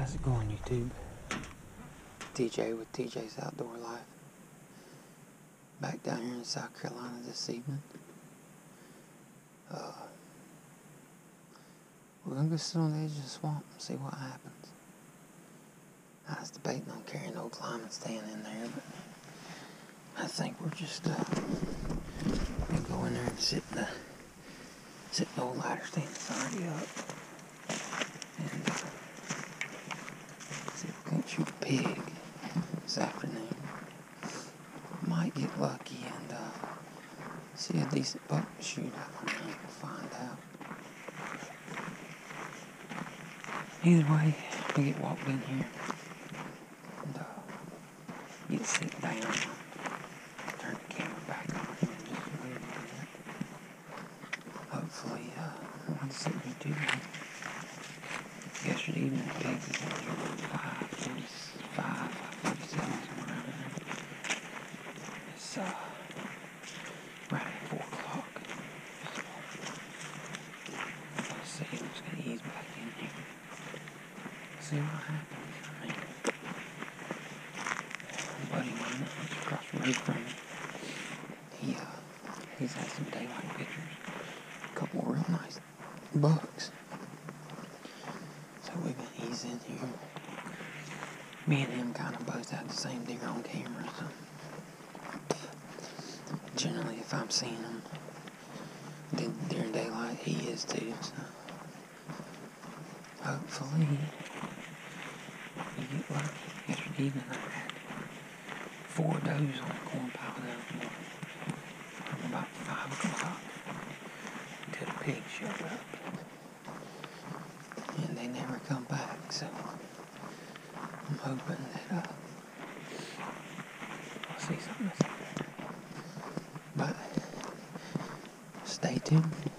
How's it going, YouTube? TJ with TJ's Outdoor Life. Back down here in South Carolina this evening. Uh, we're gonna go sit on the edge of the swamp and see what happens. I was debating on carrying old climbing stand in there, but I think we're just uh, gonna go in there and sit the sit the old ladder stand that's already up. And uh, this afternoon. Might get lucky and uh, see a decent buck shoot. I find out. Either way, we get walked in here and uh, get sit down. Turn the camera back on here in just a little bit. Hopefully, uh, once something we do. Yesterday evening, here five five forty-seven, somewhere around there. It's uh, right at four o'clock. So, let's see. I'm just gonna ease back in here. See what happens. I mean, a buddy of mine that's across the road from me. He uh, he's had some daylight pictures. A couple real nice bucks. So we're gonna ease in here. Me and him kind of both had the same deer on camera, so generally if I'm seeing him during daylight, he is too. So hopefully we get lucky. Yesterday evening I had four does on the corn pile down from about five o'clock until the pig showed up. And they never come back, so I'm hoping that uh, I'll something. But stay tuned.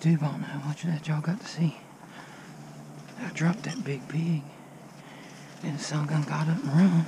52 ball now. I that y'all got to see. I dropped that big pig. And the sun gun got up and run.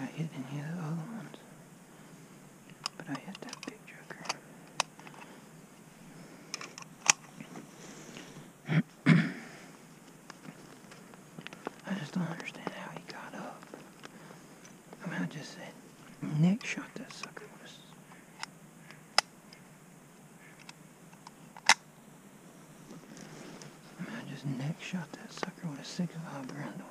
I hit any of the other ones. But I hit that big joker. I just don't understand how he got up. I mean, I just said, Nick shot that sucker with I just shot that sucker with a six five Grendel.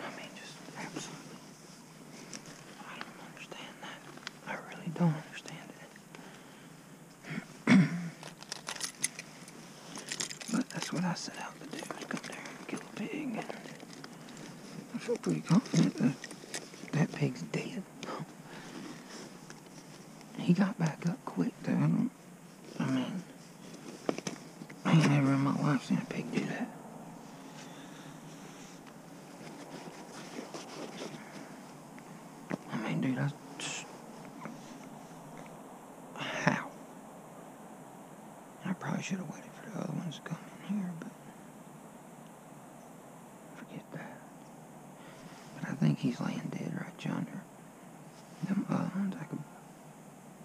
I mean, just absolutely. I don't understand that. I really don't understand it. but that's what I set out to do, is come there and kill a pig. And I feel pretty confident that that pig's dead. He got back up quick, though. I I mean, I ain't never in my life seen a pig do that. I mean, dude, I just... How? I probably should have waited for the other ones to come in here, but... Forget that. But I think he's laying dead right yonder. Them other ones, I could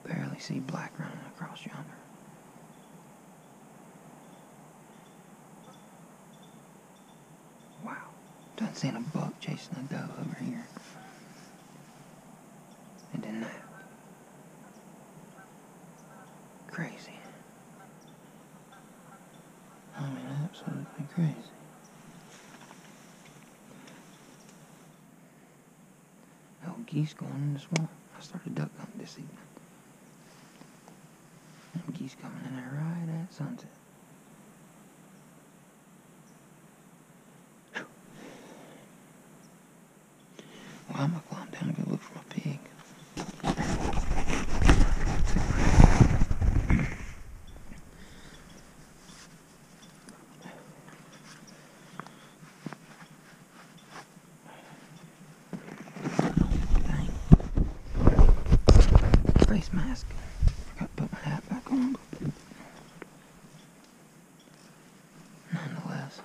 barely see black running across yonder. Wow. Done seen a buck chasing a dove over here. And then that. Crazy. I mean, absolutely crazy. Oh, geese going in the swamp. I started duck hunting this evening. Geese coming in there right at sunset. Whew. Well, I'm gonna climb down and go look for my pig. Dang. Face mask. Forgot to put my hat back on. but Nonetheless,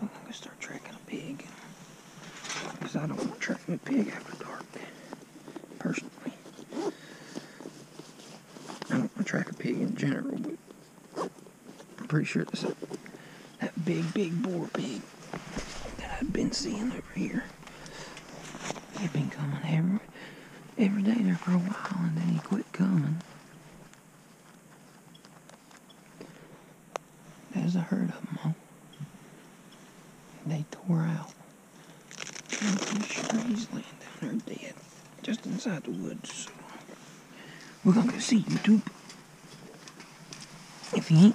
I'm gonna start tracking a pig. Because I don't want to track a pig after dark. Personally. I don't want to track a pig in I'm pretty sure this that big, big boar pig that I've been seeing over here. He'd been coming every every day there for a while, and then he quit coming. There's a herd of them, huh? They tore out. I'm pretty sure he's laying down there dead, just inside the woods. So we're gonna go see YouTube. Ain't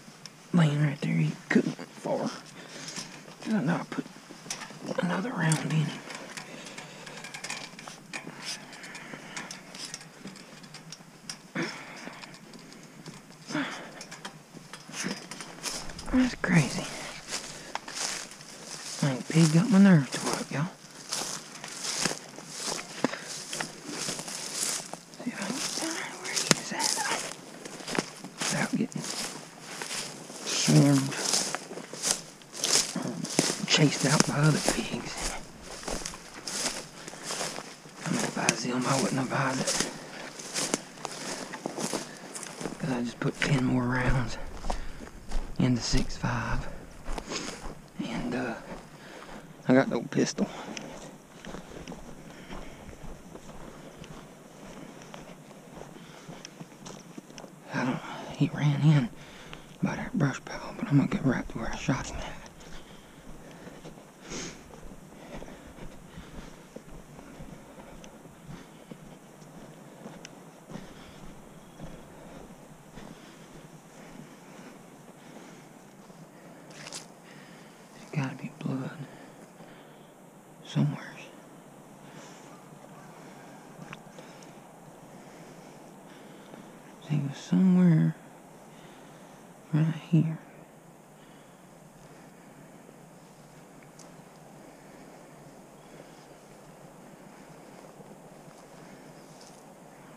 laying right there, he couldn't far. I know I put another round in. That's crazy. Dang pig got my nerve tore up, y'all. See if I can get down there where he's at. Without getting swarmed or chased out by other pigs. I mean, if I was him, I wouldn't advise it. Because I just put 10 more rounds in the 6.5. And uh, I got no pistol. I don't, he ran in by that brush pile, but I'm gonna get right to where I shot him at. There's gotta be blood somewhere. He was somewhere right here.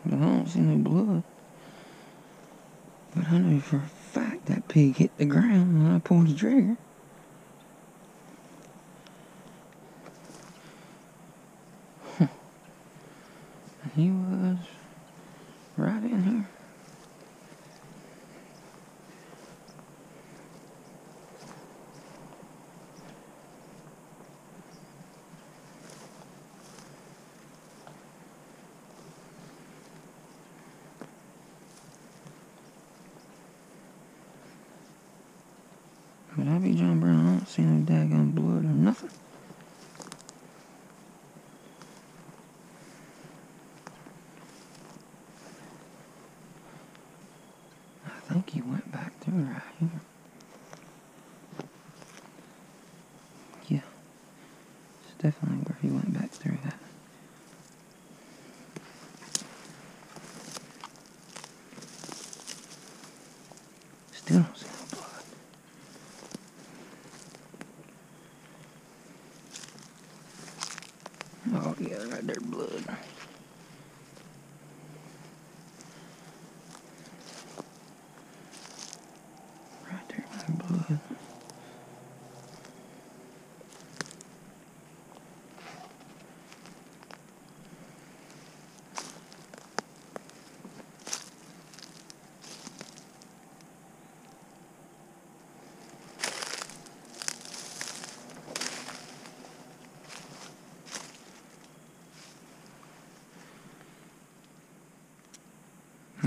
But I don't see no blood. But I know for a fact that pig hit the ground when I pulled the trigger. He was right in here. But I be John Brown, I don't see no daggone blood or nothing. I think he went back through right here. Yeah. It's definitely where he went back through that. Still don't see no blood. Oh yeah, right there blood. Right there, blood.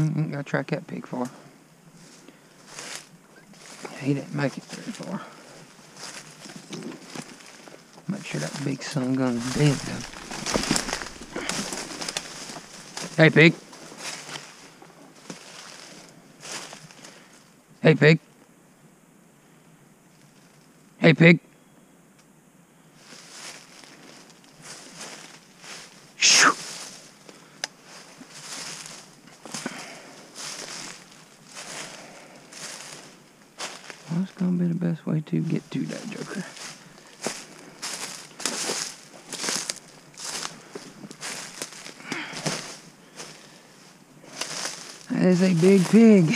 Mm, gotta track that pig far. He didn't make it very far. Make sure that big sun gun's dead though. Hey pig. Hey pig. Hey pig. Shoo. What's gonna be the best way to get to that joker? That is a big pig,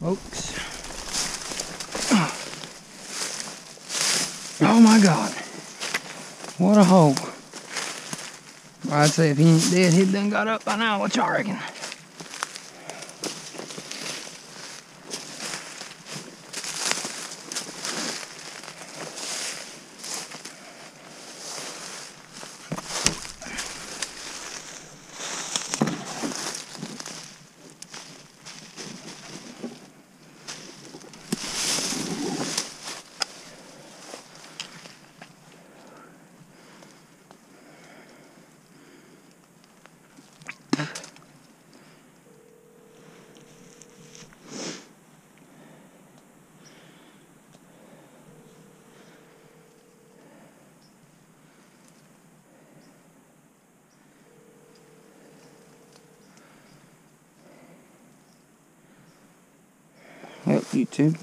folks. Oh my god. What a hole. I'd say if he ain't dead, he'd done got up by now. What y'all reckon? YouTube.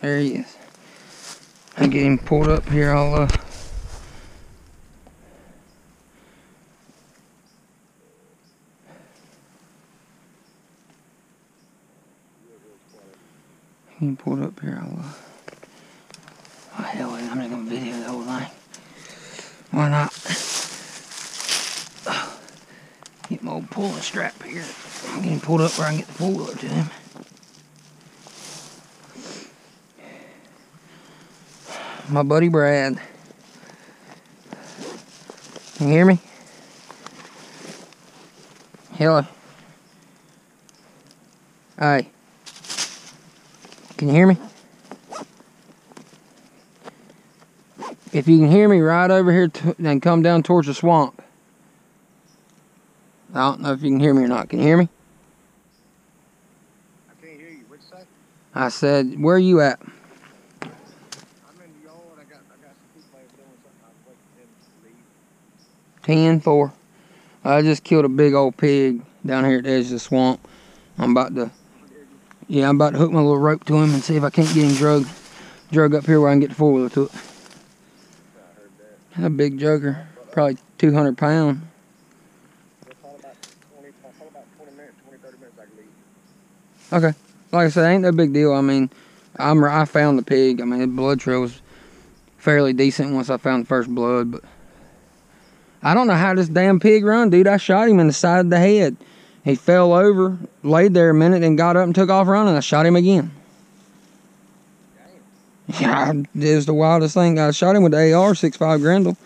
There he is. I get him pulled up here. I'll uh, him pulled up here. I'll uh, oh hell, I'm not gonna video the whole thing. Why not? Get strap here. I'm getting pulled up where I can get the four wheeler to him. My buddy Brad. Can you hear me? Hello. Hi. Can you hear me? If you can hear me right over here and come down towards the swamp. I don't know if you can hear me or not. Can you hear me? I can't hear you. What'd you say? I said, where are you at? I'm in the yard. I got I got some people doing something. I was waiting for them to leave. 10 4. I just killed a big old pig down here at the edge of the swamp. I'm about to, yeah, I'm about to hook my little rope to him and see if I can't get him drug, drug up here where I can get the four wheeler to it. I heard that. A big joker, probably 200 pound. We'll call about 20, I'll call about 20 minutes, 20, 30 minutes, I can leave. Okay, like I said, ain't no big deal. I mean, I'm I found the pig. I mean, the blood trail was fairly decent once I found the first blood, but I don't know how this damn pig run, dude. I shot him in the side of the head. He fell over, laid there a minute, then got up and took off running. I shot him again. Yeah, it was the wildest thing. I shot him with the AR 65 Grendel.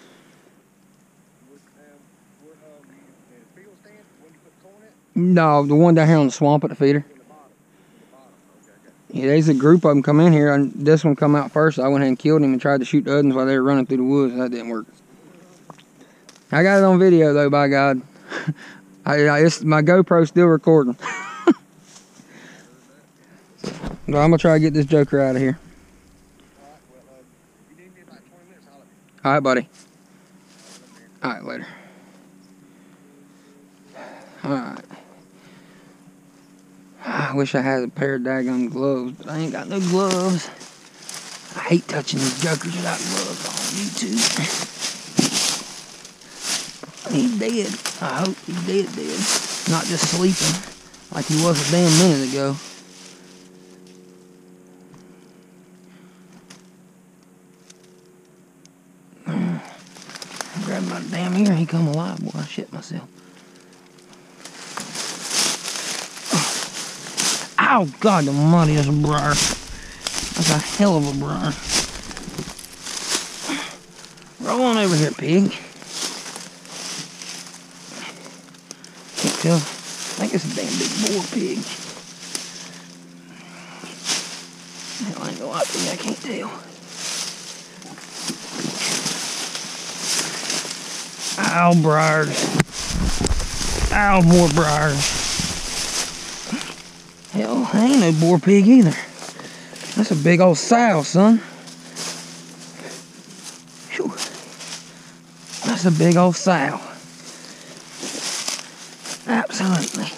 No, the one down here on the swamp at the feeder. In the bottom. In the bottom, okay, okay. There's a group of them come in here, and this one come out first. I went ahead and killed him and tried to shoot the others while they were running through the woods. That didn't work. I got it on video though, by God. I, I my GoPro still recording. so, I'm gonna try to get this joker out of here. All right, well, if you need me about 20 minutes, I'll let you All right, buddy. All right, later. All right. I wish I had a pair of daggone gloves, but I ain't got no gloves. I hate touching these jokers without gloves on YouTube. He's dead. I hope he's dead, dead. Not just sleeping like he was a damn minute ago. Grab my damn ear, he come alive, boy. I shit myself. Ow, God almighty, that's a briar. That's a hell of a briar. Roll on over here, pig. Can't tell. I think it's a damn big boar pig. Hell, I ain't gonna lie to you, I can't tell. Ow, briars. Ow, more briars. Hell, I ain't no boar pig either. That's a big old sow, son. Phew. That's a big old sow. Absolutely.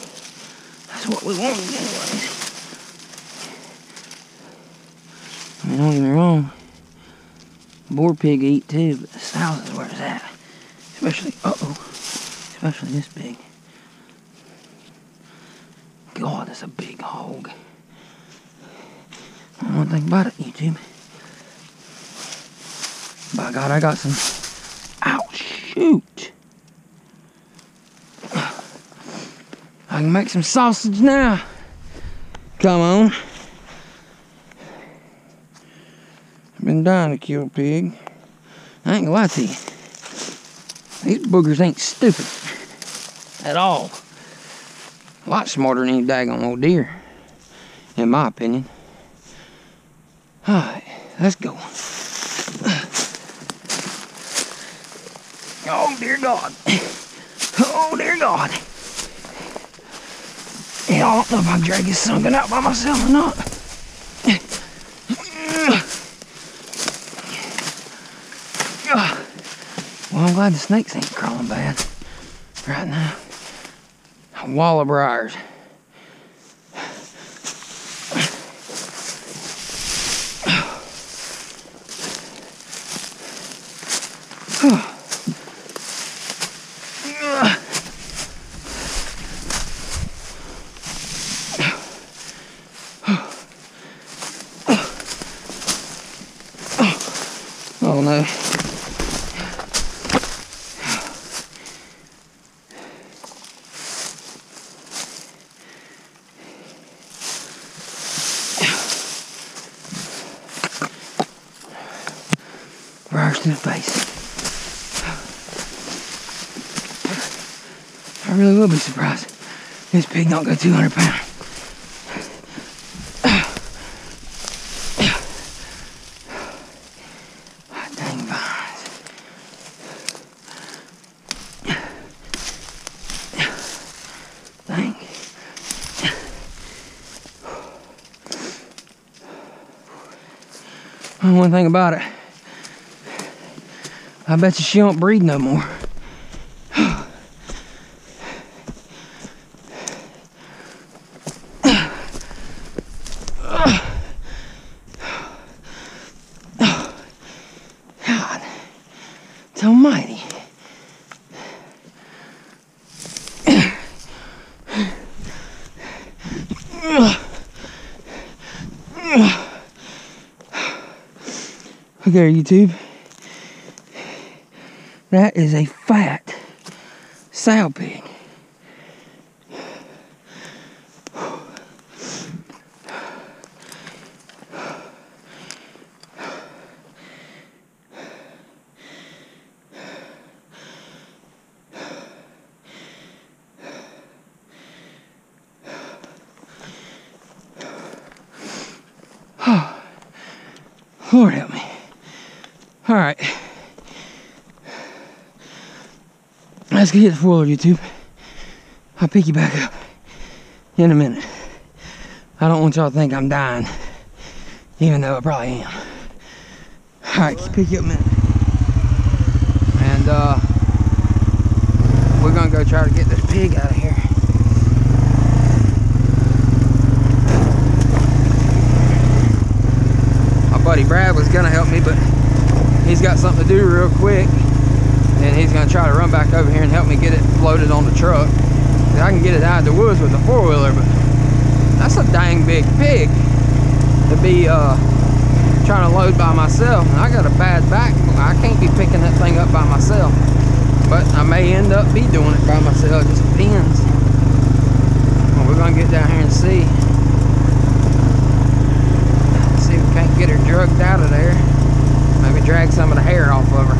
That's what we want anyways. I mean, don't get me wrong. Boar pig eat too, but the sows is where it's at. Especially, uh-oh. Especially this big. God, that's a big hog. One thing about it, YouTube. By God, I got some. Ouch, shoot. I can make some sausage now. Come on. I've been dying to kill a pig. I ain't gonna lie to you. These boogers ain't stupid at all. A lot smarter than any daggone old deer, in my opinion. Alright, let's go. Oh dear God. Oh dear God. Yeah, I don't know if I drag this something out by myself or not. Well, I'm glad the snakes ain't crawling bad right now. Wall of briars. Oh no. To the. I really will be surprised. This pig don't go 200 pounds. One thing about it, I bet you she don't breathe no more. God, it's almighty. Look there, YouTube. That is a fat pig. Lord help me. All right. Let's get the fuller, YouTube. I'll pick you back up in a minute. I don't want y'all to think I'm dying, even though I probably am. All right, pick you up a minute. And uh, we're gonna go try to get this pig out of here. My buddy Brad was gonna help me, but he's got something to do real quick. And he's gonna try to run back over here and help me get it loaded on the truck. I can get it out of the woods with a four-wheeler, but that's a dang big pig to be uh, trying to load by myself. And I got a bad back. I can't be picking that thing up by myself. But I may end up be doing it by myself. It just depends. Well, we're gonna get down here and see. See if we can't get her drugged out of there. Maybe drag some of the hair off of her.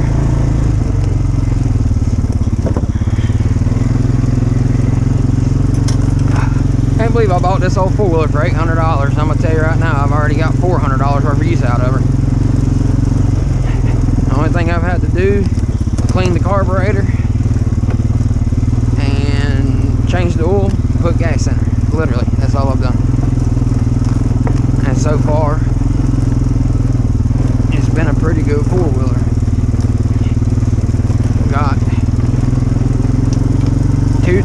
Can't believe I bought this old four-wheeler for $800. I'm gonna tell you right now, I've already got $400 worth of use out of her. The only thing I've had to do, clean the carburetor and change the oil, put gas in her. Literally, that's all I've done. And so far, it's been a pretty good four-wheeler. Got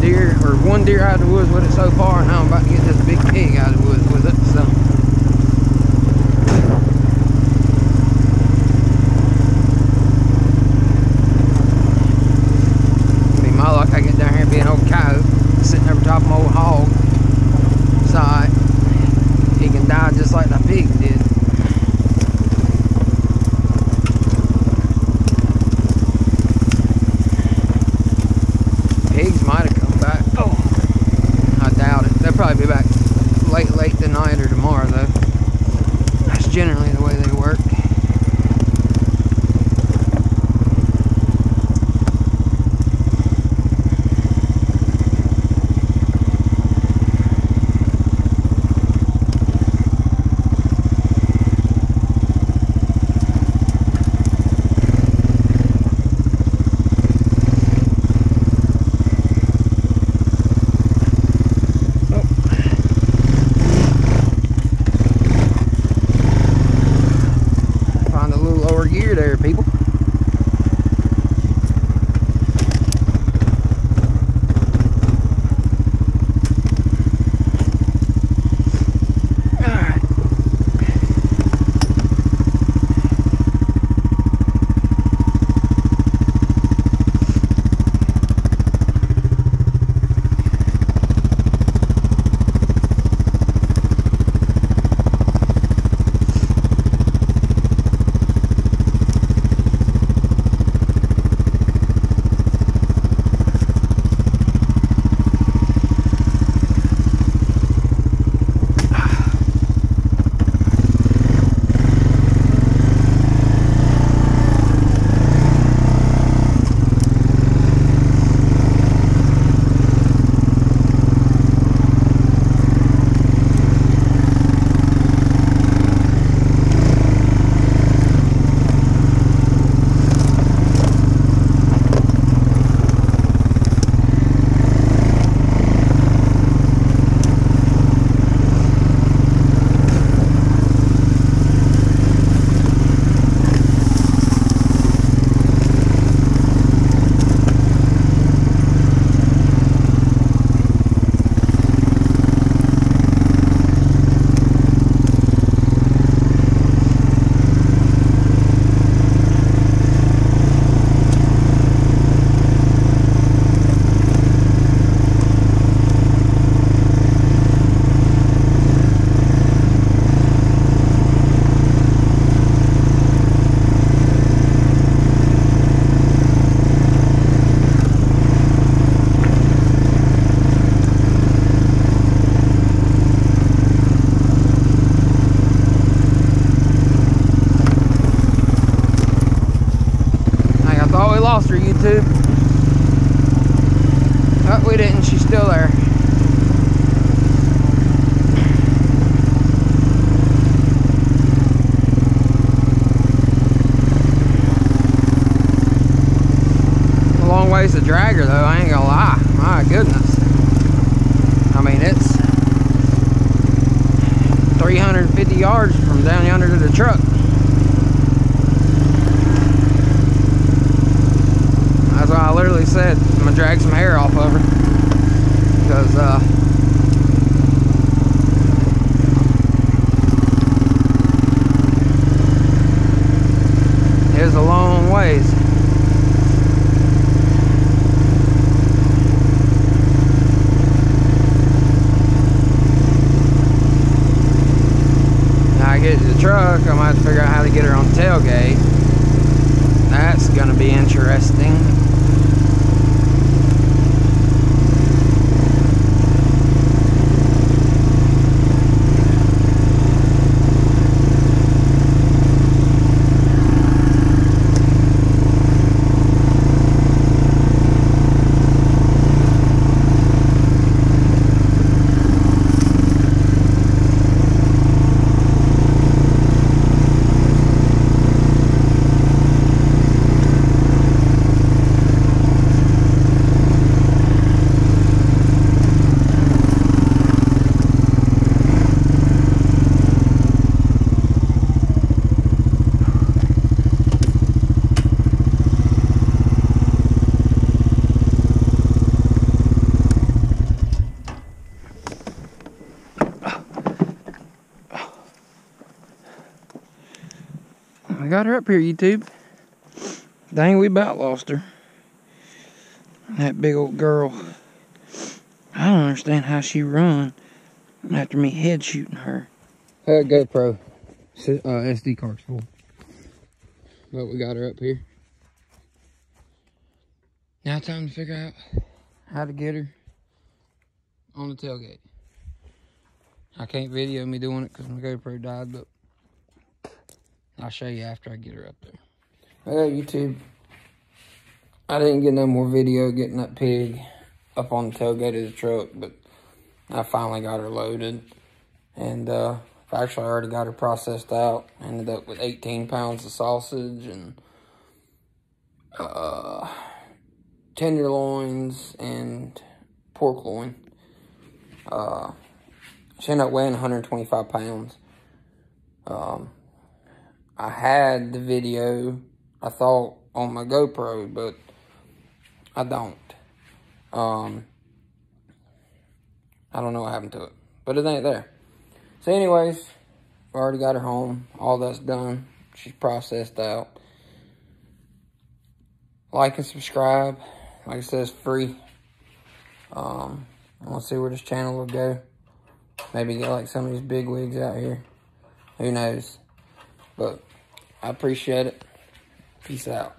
deer or one deer out of the woods with it so far and now I'm about to get this big pig out of the woods with it so. Be my luck I get down here and be an old coyote sitting over top of my old hog. Side he can die just like the pig did yards from down yonder to the truck. That's why I literally said I'm gonna drag some hair off of her. Because, uh, it's a long ways. Now I get to the truck, I might have to figure out how to get her on tailgate. That's gonna be interesting. I got her up here, YouTube. Dang, we about lost her. That big old girl. I don't understand how she run after me head shooting her. Uh, GoPro. Uh, SD card's full. But we got her up here. Now time to figure out how to get her on the tailgate. I can't video me doing it because my GoPro died, but I'll show you after I get her up there. Well, YouTube, I didn't get no more video getting that pig up on the tailgate of the truck, but I finally got her loaded. And uh, actually already got her processed out. Ended up with 18 pounds of sausage and uh, tenderloins and pork loin. Uh, she ended up weighing 125 pounds. Um, I had the video, I thought, on my GoPro, but I don't. Um, I don't know what happened to it, but it ain't there. So anyways, we already got her home. All that's done. She's processed out. Like and subscribe. Like I said, it's free. Um, I want to see where this channel will go. Maybe get like some of these big wigs out here. Who knows? But I appreciate it. Peace out.